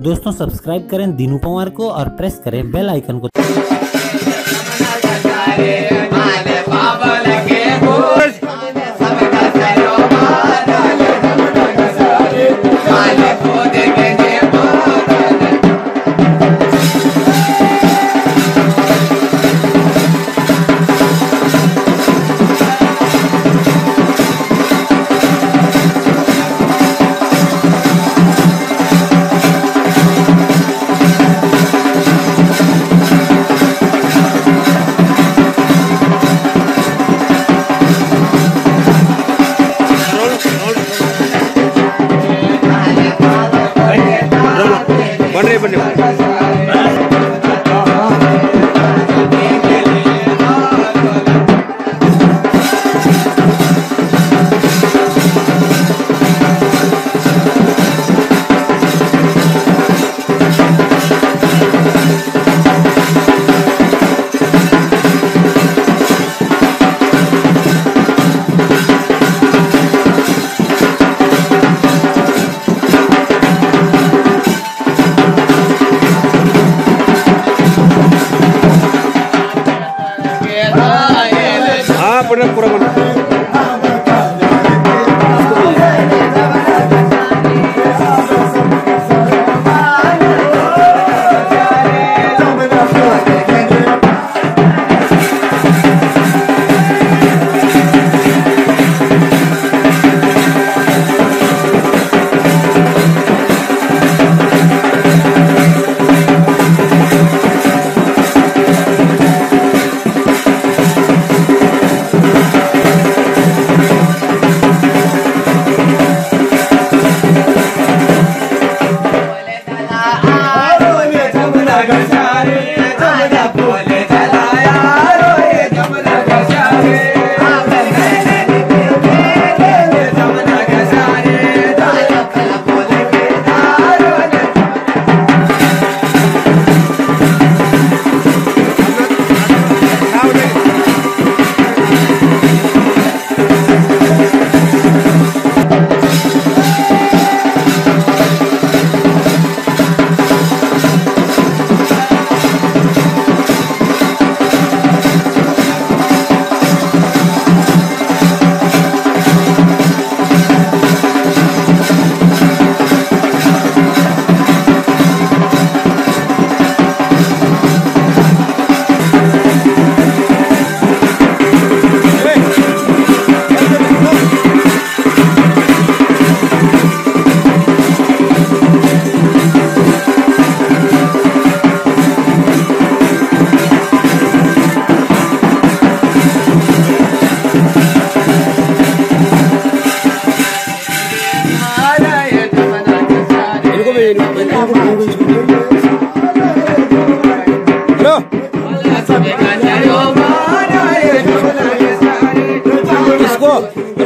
दोस्तों सब्सक्राइब करें दीनू पवार को और प्रेस करें बेल आइकन को। available. ஆ புறப்பட.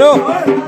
Hello.